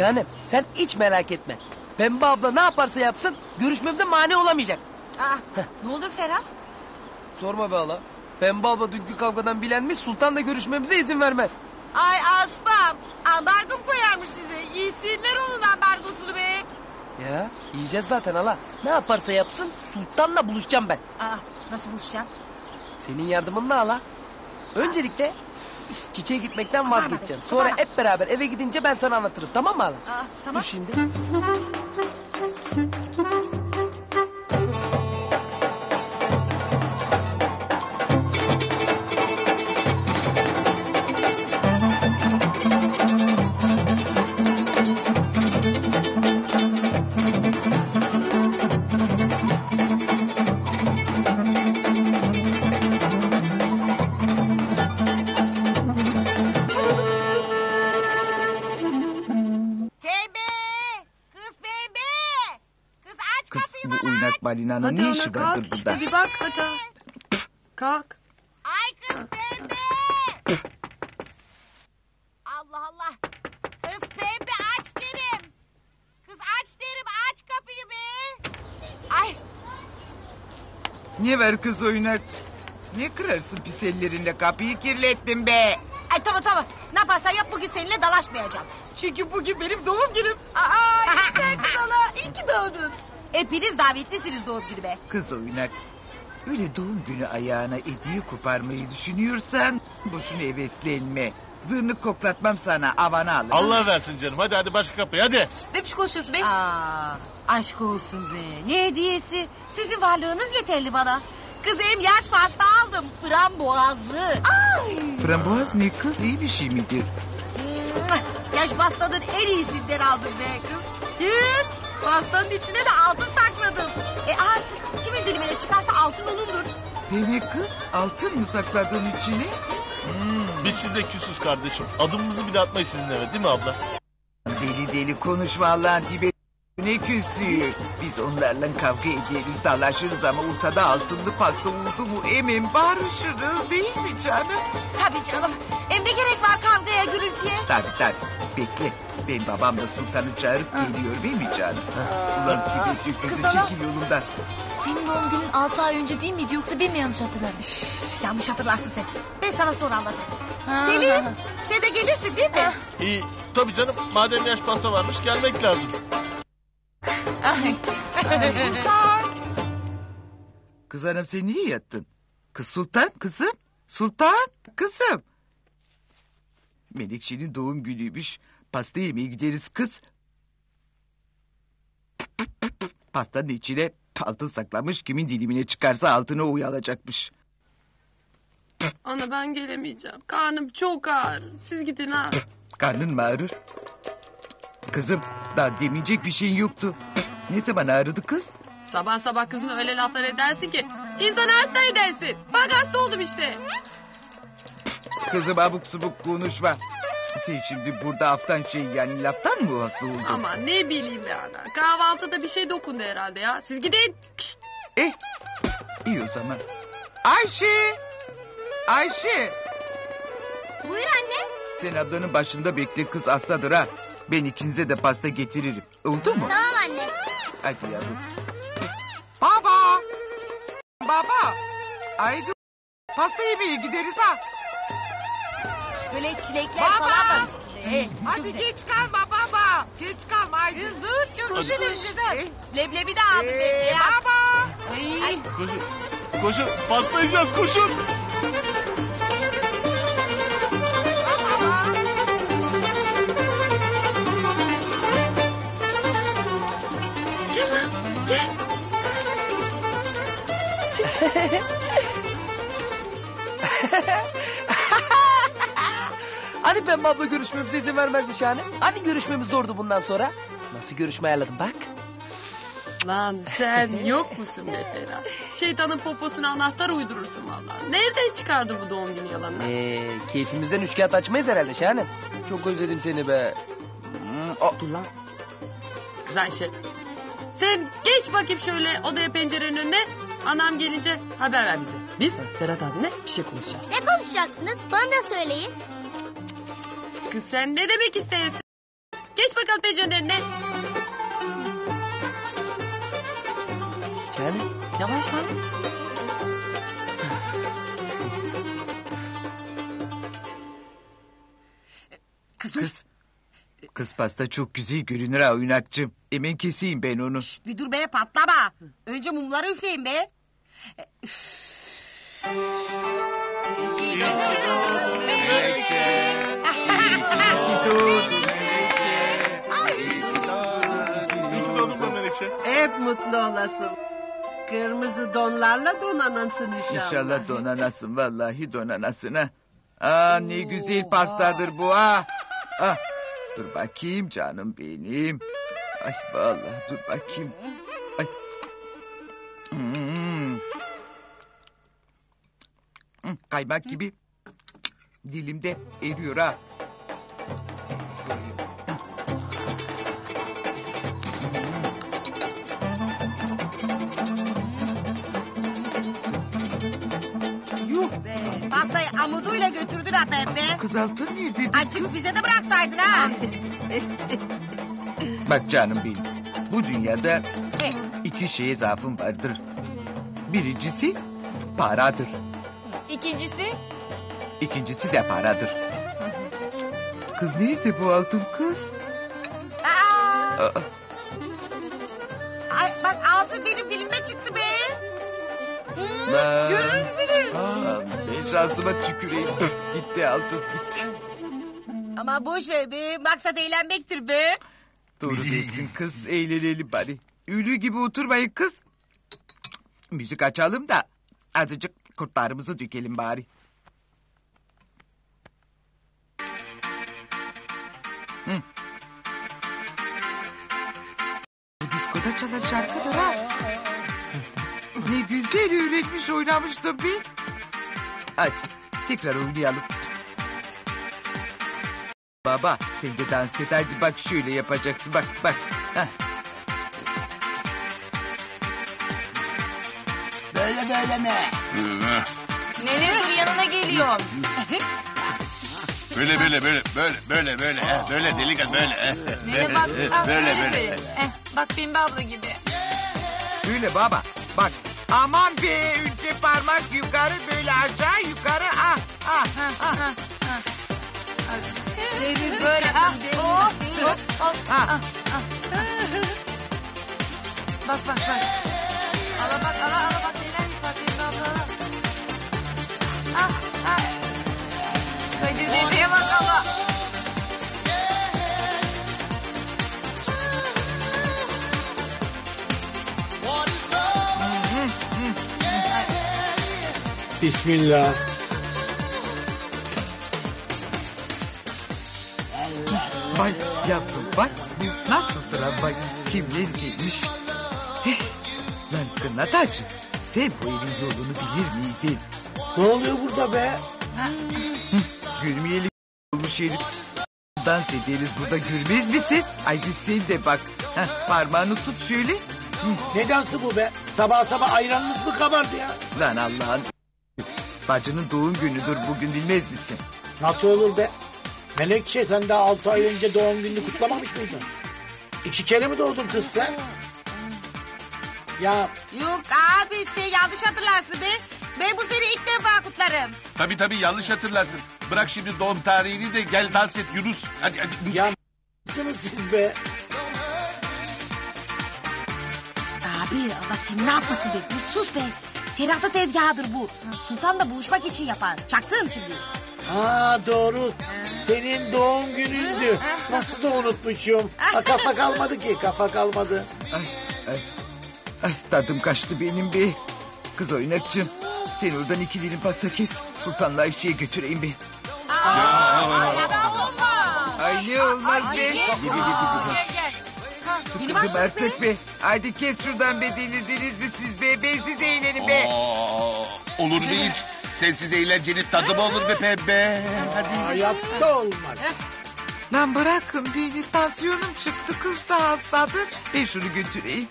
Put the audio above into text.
Şahanem sen hiç merak etme. Pembe abla ne yaparsa yapsın görüşmemize mani olamayacak. Aa, ne olur Ferhat? Sorma be hala. Pembe abla dünkü kavgadan bilenmiş sultan da görüşmemize izin vermez. Ay Aspam. Ambargom koyarmış size. Yesinler onun ambargosunu be. Ya yiyeceğiz zaten hala. Ne yaparsa yapsın sultanla buluşacağım ben. Aa, nasıl buluşacağım? Senin yardımınla hala. Öncelikle üf, çiçeğe gitmekten be, Sonra hep beraber eve gidince ben sana anlatırım tamam mı hala? Aa, tamam. Dur şimdi. Balinanın Hadi ne ana işi kalk vardır burada? işte bir bak hadi. Kalk. Ay kız pembe! Allah Allah! Kız pembe aç derim. Kız aç derim aç kapıyı be. Ay Ne var kız oynak? Ne kırarsın pis ellerinle kapıyı kirlettin be. Ay tamam tamam. Ne yaparsan yap bugün seninle dalaşmayacağım. Çünkü bugün benim doğum günüm. Aa, sen kız ana. İyi ki doğdun. Hepiniz davetlisiniz doğum günüme. Kız oynak. Öyle doğum günü ayağına hediye koparmayı düşünüyorsan boşuna heveslenme. Zırnık koklatmam sana avana alır. Allah versin canım. Hadi hadi başka kapıya hadi. Ne biçim konuşuyorsun be? Aa, aşk olsun be. Ne hediyesi? Sizin varlığınız yeterli bana. Kız hem yaş pasta aldım. Frambuazlı. Ay. Frambuaz ne kız iyi bir şey midir? Yaş pastanın en iyisinden aldım be kız. Hem pastanın içine de altın sakladım. E artık kimin dilimine çıkarsa altın olunur. Demek kız altın mı sakladın içine? Biz sizle küsüz kardeşim. Adımımızı bile atmayız sizin eve değil mi abla? Deli deli konuşma Allah'ın tibi. Ne küslüğü. Biz onlarla kavga ederiz, dalaşırız ama ortada altınlı pasta oldu mu emin barışırız değil mi canım? Tabii canım. Hem ne gerek var kavgaya gürültüye? Tabii tabii. Bekle. Ben babamla sultanı çağırıp geliyor değil mi canım? Ulan Tibet öküzü Kız çekil yolundan. Senin doğum günün 6 ay önce değil miydi yoksa ben mi yanlış hatırladım? Üf, yanlış hatırlarsın sen. Ben sana sonra anlatayım. Ha, Selim ha, sen de gelirsin değil mi? İyi. Tabii canım. Madem yaş pasta varmış gelmek lazım. Kız hanım sen niye yattın? Kız sultan kızım. Sultan kızım. Melekşe'nin doğum günüymüş. Pasta yemeye gideriz kız. Pastanın içine altın saklamış. Kimin dilimine çıkarsa altını o alacakmış. Ana ben gelemeyeceğim. Karnım çok ağır. Siz gidin ha. Karnın mı ağrır? Kızım daha demeyecek bir şeyin yoktu. Ne zaman ağrıdı kız? Sabah sabah kızına öyle laflar edersin ki insanı hasta edersin. Bak hasta oldum işte. Kızım abuk subuk konuşma. Sen şimdi burada haftan şey yani laftan mı hasta oldun? Ama ne bileyim be ana. Kahvaltıda bir şey dokundu herhalde ya. Siz gidin. Kişt. Eh iyi o zaman. Ayşe! Ayşe! Buyur anne. Sen ablanın başında bekle kız hastadır ha. Ben ikinize de pasta getiririm. Oldu mu? Tamam anne. Hadi yavrum. Baba! Baba! Haydi pasta yemeye gideriz ha. Böyle çilekler Baba! falan var üstünde. He, çok Hadi güzel. geç kalma baba. Geç kalma haydi. Kız dur çok Hadi. güzel güzel. Eh. Leblebi de aldım. Ee, leblebi. baba! Ay. Koşun. Koşun. Pasta yiyeceğiz koşun. Hani Pembe abla görüşmemize izin vermezdi Şahane? Hani görüşmemiz zordu bundan sonra? Nasıl görüşme ayarladım bak. Lan sen yok musun be Ferhat? Şeytanın poposuna anahtar uydurursun vallahi. Nereden çıkardı bu doğum günü yalanını? Ee, keyfimizden üç kağıt açmayız herhalde Şahane. Çok özledim seni be. Hmm, oh, dur lan. Kız Ayşe. Sen geç bakayım şöyle odaya pencerenin önüne. Anam gelince haber ver bize. Biz Ferhat abine bir şey konuşacağız. Ne konuşacaksınız? Bana da söyleyin. Kız sen ne demek istersin? Geç bakalım pencerenin önüne. Yani Yavaş lan. Kız. Kız. Kız pasta çok güzel görünür ha oynakçım. Hemen keseyim ben onu. Şşt, bir dur be patlama. Önce mumları üfleyin be. E, üf. İyi ki doğdun be Menekşe. Hep mutlu olasın. Kırmızı donlarla donanasın inşallah. İnşallah donanasın vallahi donanasın ha. Aa ne güzel pastadır bu ha. Ah, dur bakayım canım benim. Ay vallahi dur bakayım. Ay. Hmm. Hmm, Kaymak gibi dilimde eriyor ha. Amuduyla götürdün ha Pembe. Kız altın nerede? Azıcık bize de bıraksaydın ha. Bak canım benim. Bu dünyada Eh, iki şeye zaafım vardır. Birincisi paradır. İkincisi? İkincisi de paradır. Kız nerede bu altın kız? Aa, Aa, ay, bak altın benim dilime çıktı be. lan. Aa, ben şansıma tüküreyim. Gitti altın gitti. Ama boş ver be. Maksat eğlenmektir be. Doğru dersin kız eğlenelim bari. Ülü gibi oturmayın kız. Müzik açalım da azıcık kurtlarımızı dökelim bari. Hı. Bu diskoda çalan şarkıdır ha. Ne güzel öğretmiş oynamıştım bir. Hadi tekrar oynayalım. Baba sen de dans et hadi bak şöyle yapacaksın bak bak. Hah. Böyle böyle mi? Nenemin yanına geliyorum. Böyle böyle böyle böyle böyle böyle eh, böyle delikanlı böyle. eh, Nene bak. ah, böyle böyle. Eh, bak Pembe abla gibi. Şöyle baba bak. Aman be önce parmak yukarı böyle aşağı yukarı ah ah ah. Böyle ah. Hop hop hop. ah. Bak bak bak. Ala bak ala ala bak neler Pembe abla. Ah Bismillah. Bak yavrum bak nasıl travma kimler gelmiş. Heh, Lan Kırnatacı sen bu evin yolunu bilir miydin? Ne oluyor burada be? Gülmeyeli olmuş herif. Dans ederiz burada gülmez misin? Haydi sen de bak. Heh, parmağını tut şöyle. Ne dansı bu be? Sabah sabah ayranlık mı kabardı ya? Lan Allah'ın bacının doğum günüdür bugün bilmez misin? Nasıl olur be? Melekçe sen daha altı ay önce doğum gününü kutlamamış mıydın? İki kere mi doğdun kız sen? Ya Yok abi sen yanlış hatırlarsın be. Ben bu seni ilk defa kutlarım. Tabii tabii yanlış hatırlarsın. Bırak şimdi doğum tarihini de gel dans et Yunus. Hadi hadi. ya mısınız siz be? Abi ama sen ne yapmasın be? Bir sus be. Ferhat'ın tezgahıdır bu. Sultanla buluşmak için yapar. Çaktın şimdi. Ha doğru. Senin doğum günündü. Nasıl da unutmuşum. Ha, kafa kalmadı ki kafa kalmadı. Ay, ay, ay tadım kaçtı benim be. Kız oynakçım. Sen oradan iki dilim pasta kes. Sultanla Ayşe'ye götüreyim be. Aa, olmaz. Ay ne olmaz be. Gel Gibi, gibi, gibi. gel gel. Ha, Yeni Sıkıldım başladık be. artık be. Haydi kes şuradan be delirdiniz mi siz be? Ben siz eğlenin be. Aa, olur değil. Sensiz eğlencenin tadı mı olur be pembe? Hadi. Hayatta olmaz. Lan bırakın beni tansiyonum çıktı kız da hastadır. Ben şunu götüreyim.